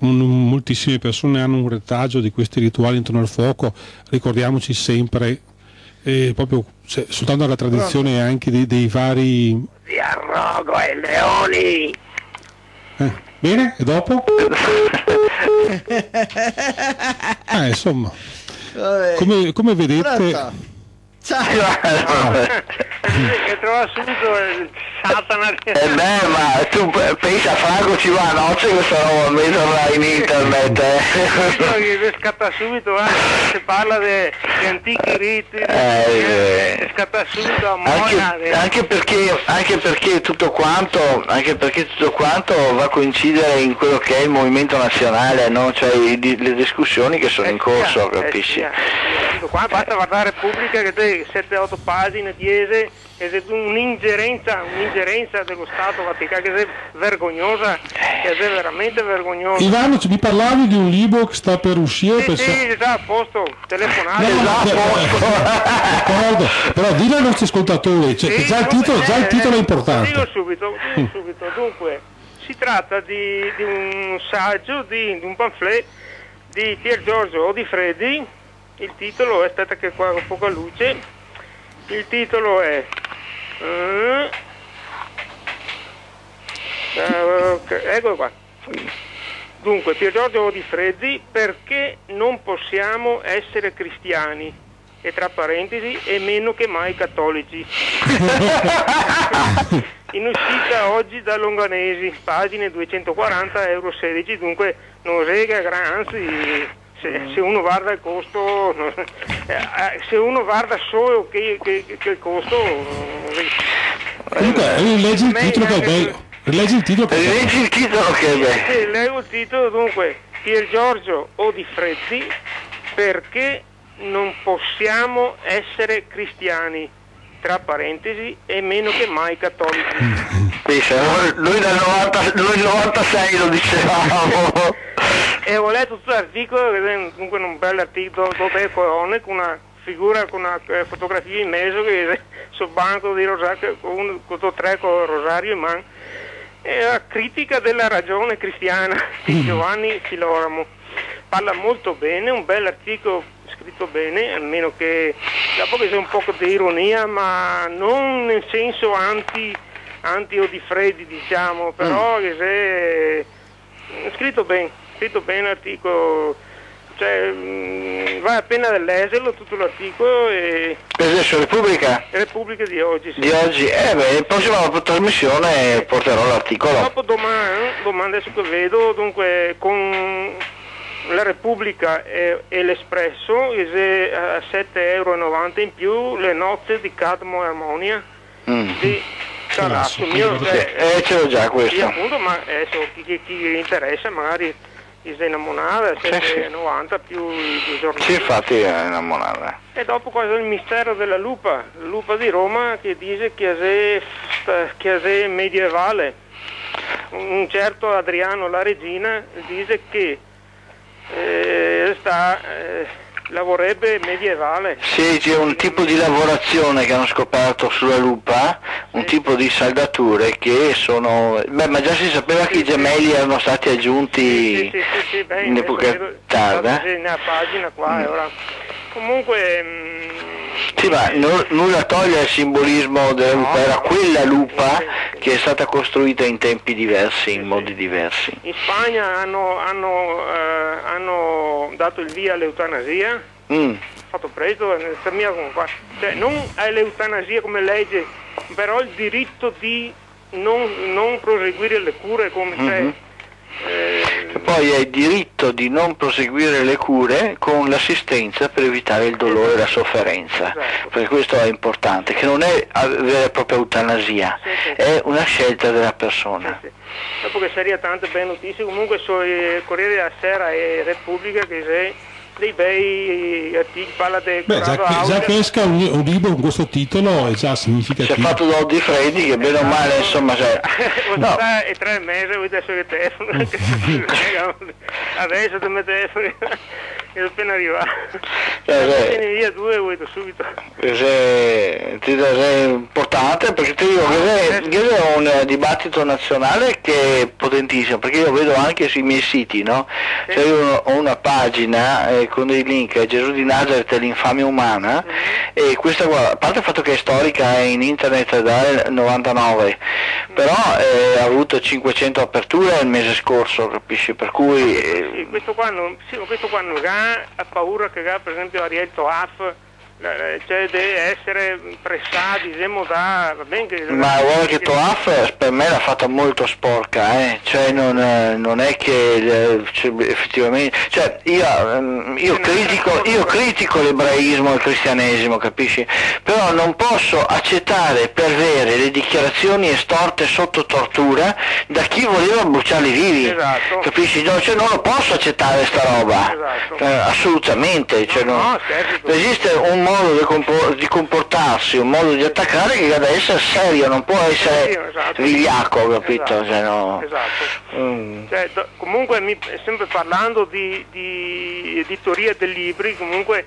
un, moltissime persone hanno un retaggio di questi rituali intorno al fuoco, ricordiamoci sempre, eh, proprio cioè, soltanto la tradizione anche dei, dei vari... Di arrogo ai leoni! Eh, bene, e dopo? ah, insomma, come, come vedete... Ciao! che trova subito il Satana. Eh beh, ma tu pensa a Franco ci va a nozze questa roba metterla in internet. Eh. scatta subito, eh. se parla di antichi riti, eh, eh, scatta subito a Moina. Anche, anche, perché, anche, perché tutto quanto, anche perché tutto quanto va a coincidere in quello che è il movimento nazionale, no? cioè i, le discussioni che sono in corso, capisci? Qua basta guardare Repubblica che te 7-8 pagine chiese è un'ingerenza, un'ingerenza dello Stato Vaticano che è vergognosa, che è veramente vergognosa. Ivano, mi parlavi di un libro che sta per uscire? Sì, per sì, già a posto, telefonato. No, già a posto. però dillo ai nostri ascoltatori, cioè, sì, già, il titolo, già, il titolo, è importante. Dico subito, dico subito. Dunque, si tratta di, di un saggio, di, di un pamphlet di Pier Giorgio Odifreddi, il titolo, aspetta che qua ho poca luce, il titolo è... Uh, eccolo qua. Dunque, Pier Giorgio Di Freddi, perché non possiamo essere cristiani? E tra parentesi, e meno che mai cattolici. In uscita oggi da Longanesi, pagine 240 euro 16, dunque non rega, anzi se, se, uno guarda il costo, eh, eh, se uno guarda solo che, che, che il costo... Comunque, eh, leggi il titolo che è bello. Leggi il titolo che è bello. Leggi il titolo che è bello. Sì, leggo il titolo, dunque, Pier Giorgio Odifreddi, perché non possiamo essere cristiani? tra parentesi, e meno che mai cattolici. Noi nel 96 lo dicevamo. e ho letto tutto l'articolo, comunque un bel articolo dove colonne con una figura con una eh, fotografia in mezzo che sul banco di Rosario con, con tre con rosario in mano è la critica della ragione cristiana di. Giovanni Filoramo parla molto bene un bel articolo scritto bene almeno che dopo che c'è un po' di ironia ma non nel senso anti anti o di freddi diciamo però mm. che è scritto bene scritto bene l'articolo, cioè, mh, mm, vale la pena leggerlo tutto l'articolo e... Adesso Repubblica? Repubblica di oggi, sì. Di oggi? Eh beh, in prossima trasmissione porterò l'articolo. Dopo domani, domani adesso che vedo, dunque con la Repubblica e, e l'Espresso a 7,90 euro in più le nozze di Cadmo e Ammonia mm. di Calasso. Mio, cioè, eh, ce l'ho già questo. Sì, appunto, ma adesso chi, chi, chi interessa magari Isla innamorata, 7,90 sì, più i giorni. Sì, infatti è innamorata. E dopo cosa il mistero della lupa, la lupa di Roma che dice che è medievale. Un certo Adriano la regina dice che eh, sta... Eh, lavorerebbe medievale. Sì, c'è un tipo di lavorazione che hanno scoperto sulla lupa, un tipo di saldature che sono... Beh, ma già si sapeva che i gemelli erano stati aggiunti beh, in epoca tarda. Nella pagina qua, mm. ora. Comunque... Mm, sì, ma no, nulla toglie il simbolismo della lupa, no, era quella lupa che è stata costruita in tempi diversi, in modi diversi. In Spagna hanno, hanno, eh, hanno dato il via all'eutanasia, mm. fatto presto, cioè, non all'eutanasia come legge, però il diritto di non, non proseguire le cure come mm-hmm. E poi hai diritto di non proseguire le cure con l'assistenza per evitare il dolore e la sofferenza, esatto. perché questo è importante, che non è vera e propria eutanasia, sì, sì. è una scelta della persona. Sì, Dopo che sarebbe tante belle notizie, comunque sui Corriere della Sera e Repubblica che sei dei bei articoli, parla del Beh, già, che, già che esca un, un, libro con questo titolo è già significativo. Si è fatto da Oddi Freddi che bene o male insomma c'è... no. e tre mesi adesso che telefono, adesso ti telefono. È appena arrivato. Eh, beh. Vieni via due e vedo subito. È, è importante perché ti dico che è, che è un eh, dibattito nazionale che è potentissimo perché io vedo anche sui miei siti no? cioè io ho una pagina eh, con dei link a Gesù di Nazareth e l'infamia umana e questa guarda, a parte il fatto che è storica è in internet dal 99 però eh, ha avuto 500 aperture il mese scorso capisci per cui eh, Sì, questo qua non, sì, questo qua non ha, ha paura che ha, per esempio Ariel Toaf, la- la- cioè deve essere pressati, diciamo da, che... Ma guarda che Toaf per me l'ha fatta molto sporca, eh? cioè non, eh, non è che eh, cioè, effettivamente, cioè io, ehm, io critico, io critico l'ebraismo e il cristianesimo, capisci? Però non posso accettare per vere le dichiarazioni estorte sotto tortura da chi voleva bruciarli vivi, Esatto. capisci? No, cioè non lo posso accettare sta roba, Esatto. Eh, assolutamente, cioè, No, non- tu. esiste un modo compo- di comportarsi, un modo di attaccare che deve essere serio, non può essere Sì, esatto. vigliacco, capito? Esatto. Cioè, no. Esatto. Mm. Cioè, comunque, mi- sempre parlando di, di editoria dei libri, comunque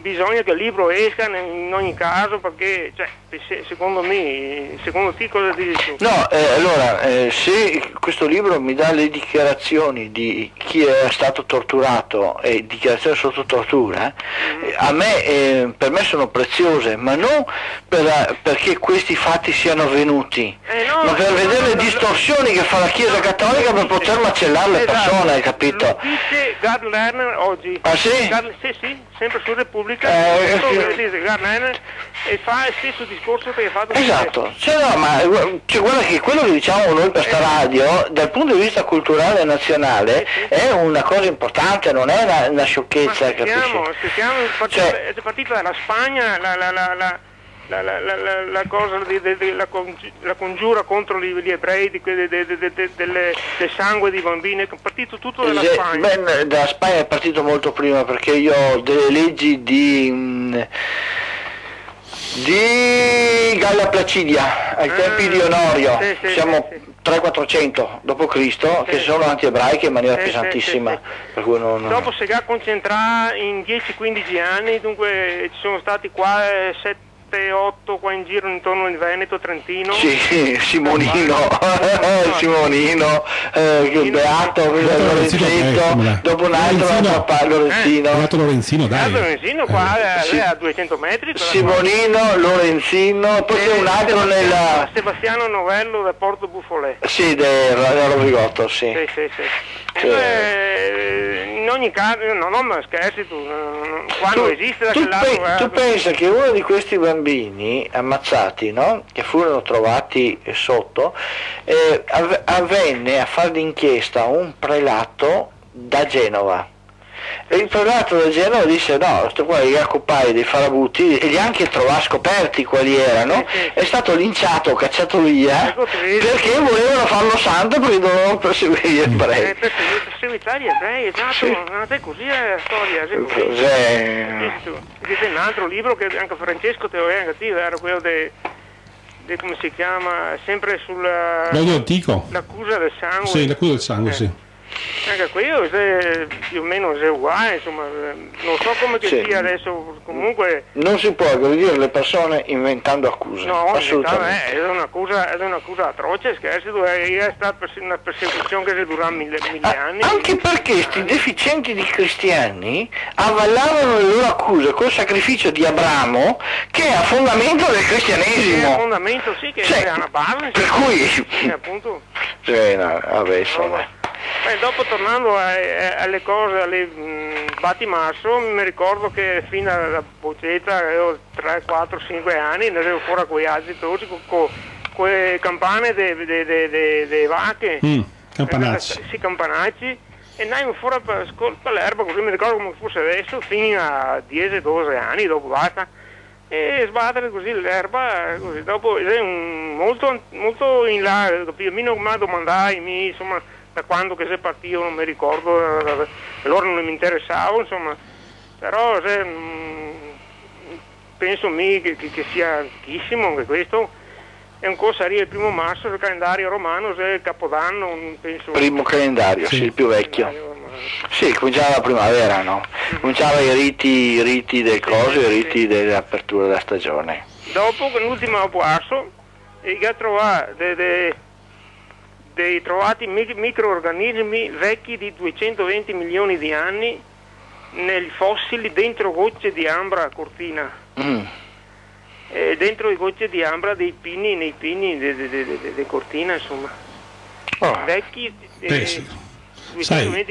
bisogna che il libro esca in ogni caso perché, cioè, se- secondo me, secondo te cosa dici tu? No, eh, allora, eh, se questo libro mi dà le dichiarazioni di chi è stato torturato e dichiarazioni sotto tortura, eh, a me, eh, per me sono preziose, ma non per- perché questi fatti siano avvenuti, Eh, no, ma per vedere no, le no, distorsioni che fa la Chiesa Cattolica per poter macellare le Esatto. persone, hai capito? Lo dice Gard Lerner oggi. Ah, sì? Gard- sì, sì, sempre su Repubblica. Eh, Questo sì. Lerner e fa il stesso discorso che hai fatto Esatto, cioè, no, ma eh, cioè, guarda che quello che diciamo noi per sta radio, dal punto di vista culturale e nazionale, è una cosa importante, non è una, una Ma sciocchezza, scherziamo, è partita, Cioè- è partita dalla Spagna la, la, la, la, la, la, la, la- cosa di, di- di- la, congi- la congiura contro gli, gli ebrei di, que- de- de- de- de- delle- del sangue di bambini, è partito tutto dalla Spagna. beh, dalla Spagna è partito molto prima perché io ho delle leggi di, mm, di Galla Placidia ai Ah, tempi di Onorio, sì, sì, siamo sì, sì. 300-400 d.C. che sono anti-ebraiche in maniera pesantissima. non, Dopo si è concentrata in 10-15 anni, dunque ci sono stati qua 7-8 qua in giro intorno in Veneto, Trentino. Sì, Simonino, No, Simonino, eh, che Beato, Lorenzetto, eh, dopo un altro Lorenzino. papà Lorenzino, Beato Lorenzino, Ah, dai. Lorenzino qua eh, sì. è a 200 metri. Simonino, Lorenzino, poi c'è un altro Sebastiano- nella... Sebastiano Novello da Porto Buffolè. Sì, del del Rovigotto, sì. Sì, sì, sì. Sì. Eh, in ogni caso, no, no, ma scherzi tu, no, no, qua non esiste da tu, pe- eh. tu pensa che uno di questi bambini ammazzati, no? che furono trovati sotto, eh, av- avvenne a fare l'inchiesta un prelato da Genova. E il prelato da Genova disse no, questo qua è Jacopai dei Farabutti e li ha anche trovati scoperti quali erano, Sì, sì. è stato linciato, cacciato via vedi. perché volevano farlo santo perché dovevano perseguire gli Eh, ebrei. per perseguitare gli ebrei, esatto, Sì. non è così è la storia, è così. Cos'è? Dici tu. Dice un altro libro che anche Francesco te lo negativo era quello di come si chiama, sempre sulla antico. l'accusa del sangue. Sì, l'accusa del sangue, Eh. sì. Anche quello se, più o meno è uguale, insomma, non so come che Sì. sia adesso, comunque Non si può aggredire le persone inventando accuse, no, assolutamente. eh, è un'accusa, è un'accusa atroce, scherzi, tu, è, stata una persecuzione che dura mille, mille Ah, anni. Anche perché questi deficienti di cristiani avallavano le loro accuse col sacrificio di Abramo che è a fondamento del Che è cristianesimo. fondamento sì che Cioè, è una base, per cui- sì, appunto. Cioè, no, vabbè, insomma. Beh, dopo tornando a- a- alle cose, alle mh, battimasso, mi ricordo che fino alla boccetta avevo 3, 4, 5 anni, ne avevo fuori quei altri tutti con quelle campane delle vacche. Mm, campanacci. Eh, Sì, campanacci. E andai fuori per, scol- per l'erba, così mi ricordo come fosse adesso, fino a 10-12 anni, dopo basta. E sbattere così l'erba, così. Dopo, molto, molto in là, capito? Mi domandai, mi, insomma, da quando che sei partito non mi ricordo, eh, allora non mi interessavo, insomma. Però se, mm, penso mi che, che- che sia antichissimo anche questo. È un corso arriva il primo marzo, il calendario romano, se è il capodanno, penso... Primo calendario, sì, il più vecchio. Sì, cominciava la primavera, no? Cominciava i riti, i riti del coso, i riti dell'apertura della stagione. Dopo, con l'ultimo passo, e ha trovato de, de, dei trovati mi- microorganismi vecchi di 220 milioni di anni nei fossili dentro gocce di ambra cortina. Mm. E dentro le gocce di ambra dei pini, nei pini di de, de, de, de cortina, insomma. Oh. Vecchi eh, Beh, sì. 220 Sai,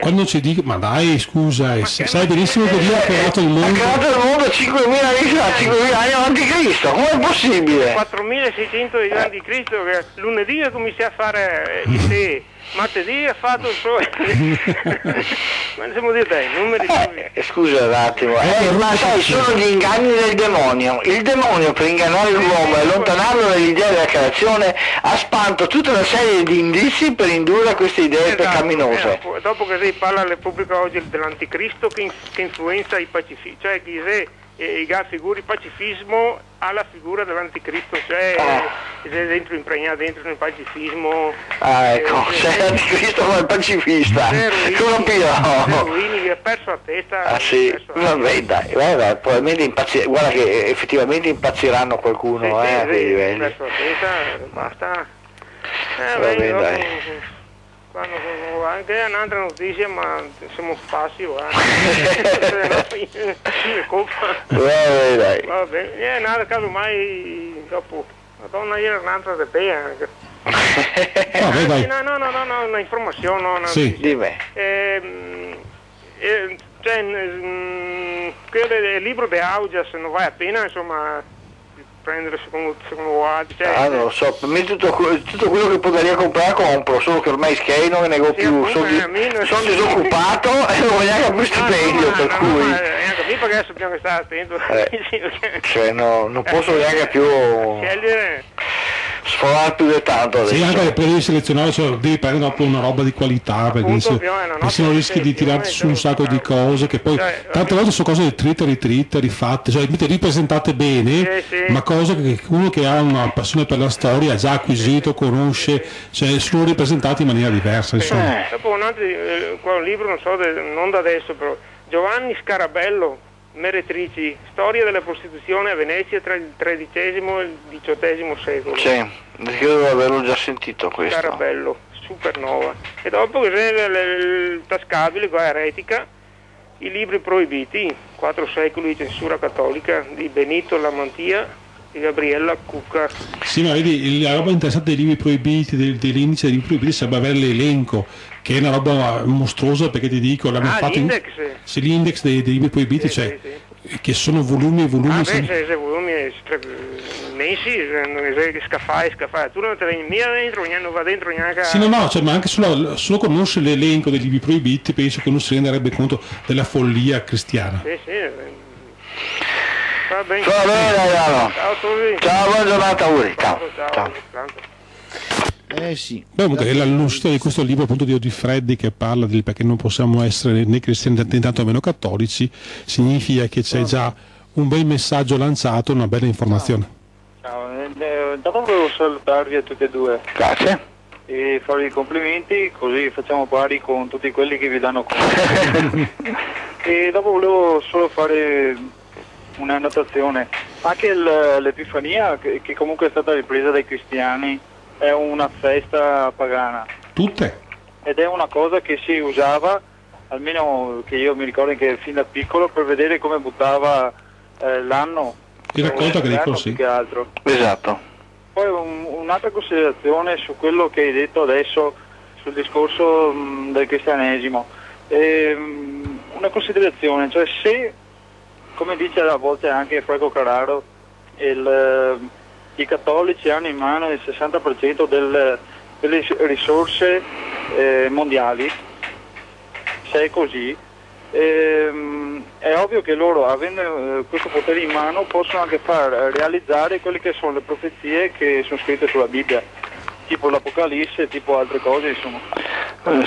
quando ci dico, ma dai, scusa, eh, Ma sai che- sai benissimo che Dio ha creato il Ha mondo. creato il mondo 5.000 anni fa, 5.000 anni avanti Cristo, com'è possibile? 4600 di anni di Cristo che lunedì ha cominciato a fare eh, il tè, martedì ha fatto il suo... ma siamo di te, numeri così. Eh, scusa un attimo, eh, ma sai, sono gli inganni del demonio. Il demonio per ingannare l'uomo e allontanarlo dall'idea della creazione ha spanto tutta una serie di indizi per indurre a queste idee Esatto, peccaminose. eh, dopo che si parla alla Repubblica oggi dell'anticristo che, in- che influenza i pacifisti, cioè che se eh, i figura il pacifismo alla figura dell'anticristo, cioè Ah. Dentro impregnato dentro nel pacifismo. Ah, ecco, eh, sei eh, l'anticristo come il pacifista. Zero Come Ruini, Pio. Zero Ruini che ha perso la testa. Ah sì, ha perso vabbè dai, vabbè, probabilmente impazzi- guarda che effettivamente impazziranno qualcuno Sì, eh, sì, sì, livelli. verso la testa, basta. Eh, Va bene, dai. quando- anche un'altra notizia, ma siamo spassi, guarda. Colpa. Vabbè dai. Va bene, eh, nada, caso mai dopo. Madonna, io un'altra di te anche. Vabbè, dai. No, no, no, no, no, una informazione, no, una Sì. Dimmi. Ehm, eh, cioè, mm, quello del libro di Augias non vale la pena, insomma, prendere secondo, secondo voi. Cioè, Ah, non lo so, per me tutto, tutto quello che potrei comprare compro, solo che ormai Sky non ne go Sì, più, sono, eh, me non- sono disoccupato e non voglio neanche più No, stipendio, no, per no, cui ma, eh, anche a me perché adesso bisogna stare attento. Eh. Cioè, no, non posso neanche più Scegliere. Sforare più di tanto adesso. Sì, anche perché devi selezionare, cioè, devi prendere dopo una roba di qualità, perché, se, no? se no rischi di tirarti su un sacco di cose che poi cioè, tante volte sono cose tritte, ritritte, rifatte, cioè ripresentate bene, Sì, sì. ma cose che uno che ha una passione per la storia ha già acquisito, conosce, cioè sono ripresentate in maniera diversa, insomma. Eh. Dopo un altro eh, qua un libro, non so, de- non da adesso, però Giovanni Scarabello, Meretrici, storia della prostituzione a Venezia tra il XIII e il XVIII secolo. Sì, credo di averlo già sentito questo. Scarabello, supernova. E dopo che c'è il, il- il tascabile, qua eretica, i libri proibiti, quattro secoli di censura cattolica di Benito Lamantia e Gabriella Cucca. Sì, ma vedi, la roba interessante dei libri proibiti, del- dell'indice dei libri proibiti, sarebbe avere l'elenco, che è una roba mostruosa perché ti dico, l'hanno Ah, fatto in- l'index. sì, l'index dei, dei libri proibiti, Sì, cioè, sì, che sono volumi e volumi. Ah, se, se volumi eh, immensi, se tu non te ne via dentro, non va dentro neanche. a- Sì, no, no, cioè, ma anche solo, solo conoscere l'elenco dei libri proibiti, penso che uno si renderebbe conto della follia cristiana. Sì, sì. eh. Va bene. Va bene. Ciao a tutti. Ciao, buona giornata, Uri. Ciao. Ciao. Ciao. Tanto. Eh sì. Beh, comunque, la l'uscita di questo libro appunto di Odifreddi che parla del perché non possiamo essere né cristiani né tanto meno cattolici, significa che c'è già un bel messaggio lanciato, una bella informazione. Ciao, eh, eh, intanto volevo salutarvi a tutti e due Grazie. e farvi i complimenti così facciamo pari con tutti quelli che vi danno conto. e dopo volevo solo fare una annotazione. Anche l'Epifania, che comunque è stata ripresa dai cristiani, è una festa pagana Tutte? ed è una cosa che si usava, almeno che io mi ricordo che fin da piccolo, per vedere come buttava eh, l'anno. Ti racconto Eh, che dico sì. più che altro. Esatto. Poi un- un'altra considerazione su quello che hai detto adesso sul discorso mh, del cristianesimo. Ehm, una considerazione, cioè se, come dice a volte anche Franco Carraro, il, eh, i cattolici hanno in mano il 60% del- delle risorse eh, mondiali, se è così, ehm, è ovvio che loro, avendo eh, questo potere in mano, possono anche far realizzare quelle che sono le profezie che sono scritte sulla Bibbia, tipo l'Apocalisse, tipo altre cose, insomma. Eh,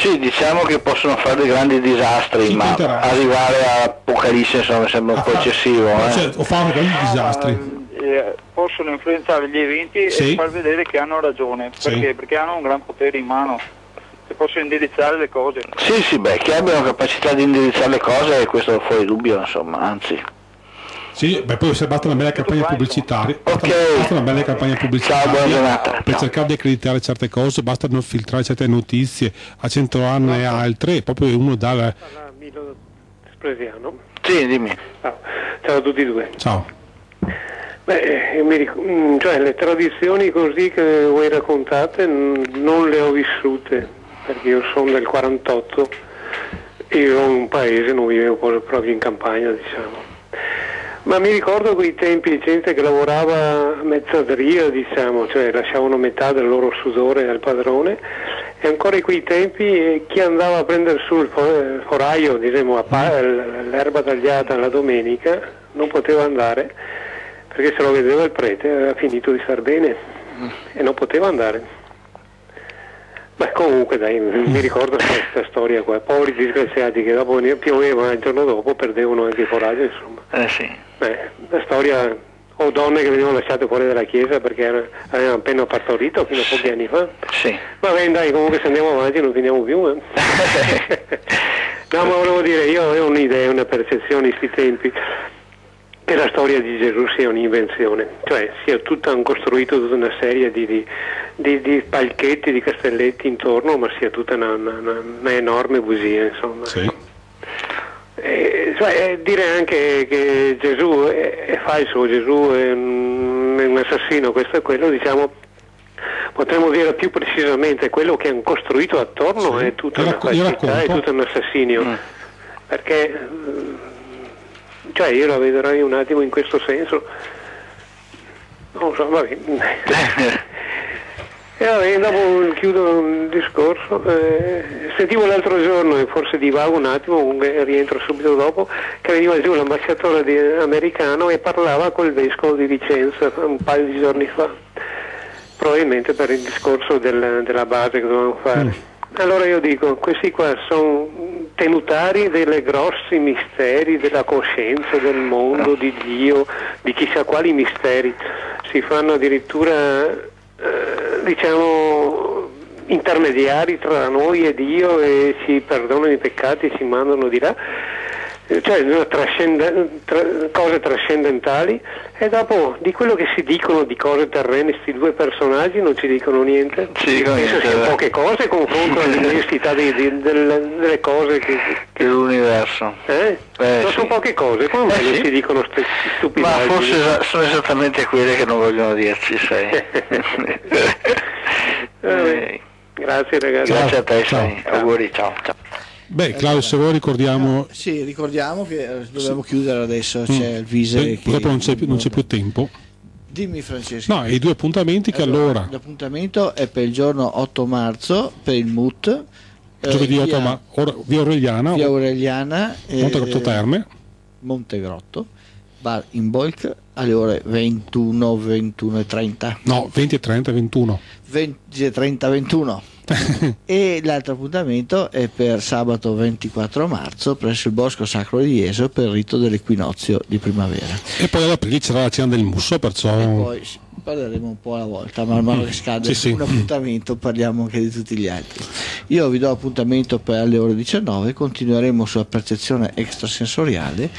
Sì, diciamo che possono fare dei grandi disastri, Sì, ma arrivare all'Apocalisse insomma sembra un po' eccessivo. No, eh. cioè, o fanno grandi disastri. Eh, possono influenzare gli eventi Sì. e far vedere che hanno ragione, Sì. perché? Perché hanno un gran potere in mano. che posso indirizzare le cose. Sì, sì, beh, che abbiano capacità di indirizzare le cose, questo è fuori dubbio, insomma, anzi. Sì, beh, poi se basta una bella campagna pubblicitaria, basta, Ok. basta una bella campagna Ciao, pubblicitaria giornata. per Ciao. cercare di accreditare certe cose, basta non filtrare certe notizie a cento anni e altre, proprio uno dà la... Parla Milo Spresiano. Sì, dimmi. Ciao. Ciao a tutti e due. Ciao. Beh, eh, mi mm, cioè, le tradizioni così che voi raccontate non le ho vissute, perché io sono del 48 e io in un paese, non vivevo proprio in campagna, diciamo. Ma mi ricordo quei tempi di gente che lavorava a mezzadria, diciamo, cioè lasciavano metà del loro sudore al padrone e ancora in quei tempi eh, chi andava a prendere su il fo- il foraio, diciamo, l'erba tagliata la domenica, non poteva andare perché se lo vedeva il prete aveva finito di star bene e non poteva andare. Beh, comunque dai, mi ricordo questa storia qua, poveri disgraziati che dopo ne- pioveva il giorno dopo perdevano anche il coraggio, insomma. Eh sì. Eh, la storia, o donne che venivano lasciate fuori dalla chiesa perché era- avevano appena partorito fino a pochi anni fa. Sì. Va bene, dai, comunque se andiamo avanti non finiamo più. eh. no, ma volevo dire, io avevo un'idea, una percezione in questi tempi che la storia di Gesù sia un'invenzione, cioè sia tutta un costruito tutta una serie di, di- di- di palchetti, di castelletti intorno, ma sia tutta una, una- una- una enorme bugia, insomma. Sì. Eh, cioè, eh, dire anche che Gesù è, è falso, Gesù è un, è un assassino, questo e quello, diciamo, potremmo dire più precisamente quello che hanno costruito attorno Sì. è tutta Io una io falsità, è tutto un assassinio, Mm. perché cioè io la vedrei un attimo in questo senso, non lo so, va bene. E vabbè, dopo chiudo il discorso, eh, sentivo l'altro giorno, e forse divago un attimo, comunque rientro subito dopo, che veniva giù l'ambasciatore americano e parlava col vescovo di Vicenza un paio di giorni fa, probabilmente per il discorso del- della base che dovevamo fare. Allora io dico, questi qua sono tenutari dei grossi misteri della coscienza, del mondo, di Dio, di chissà quali misteri. Si fanno addirittura, eh, diciamo, intermediari tra noi e Dio e ci perdonano i peccati e ci mandano di là. Eh, Cioè una trascende- tra- cose trascendentali e dopo di quello che si dicono di cose terrene questi due personaggi non ci dicono niente. Ci dicono Penso niente, siano eh. poche cose confronto all'immensità di- di- del- delle cose che... che- Dell'universo. eh? Eh, non sì. sono poche cose, come mai Eh, sì. si dicono st- Ma stupidaggini? forse esa- sono esattamente quelle che non vogliono dirci, sai. Eh, Grazie ragazzi. Grazie a te, Ciao. sai. Auguri, ciao. ciao. Beh, Claudio, se vuoi ricordiamo... Sì, ricordiamo che eh, dobbiamo chiudere adesso, c'è il Vise Beh, che... Mm. purtroppo non c'è, più- non c'è più tempo. Dimmi Francesco. No, i due appuntamenti che allora, L'appuntamento è per il giorno 8 marzo per il MUT. eh, giovedì 8 via- ma ora, via Aureliana, Via Aureliana. eh, Montegrotto Terme, Montegrotto, bar in Bolk alle ore 21, 21 e 30. no, 20 e 30 21. 20 e 30, 21. E l'altro appuntamento è per sabato 24 marzo presso il Bosco Sacro di Jeso per il rito dell'equinozio di primavera. E poi ad aprile c'era la cena del musso, perciò... E poi parleremo un po' alla volta, man mano che scade Sì, sì. un appuntamento parliamo anche di tutti gli altri. Io vi do appuntamento per alle ore 19, continueremo sulla percezione extrasensoriale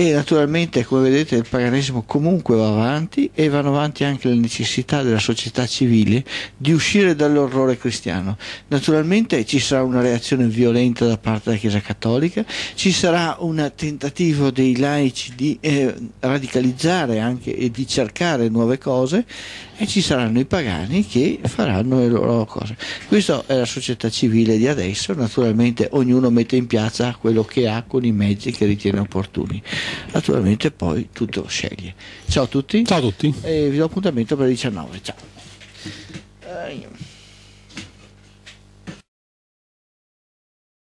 e naturalmente come vedete il paganesimo comunque va avanti e vanno avanti anche le necessità della società civile di uscire dall'orrore cristiano. Naturalmente ci sarà una reazione violenta da parte della Chiesa Cattolica, ci sarà un tentativo dei laici di eh, radicalizzare anche e di cercare nuove cose e ci saranno i pagani che faranno le loro cose. Questa è la società civile di adesso, naturalmente ognuno mette in piazza quello che ha con i mezzi che ritiene opportuni. Naturalmente poi tutto sceglie. Ciao a tutti Ciao a tutti. e vi do appuntamento per le 19. Ciao. Eh,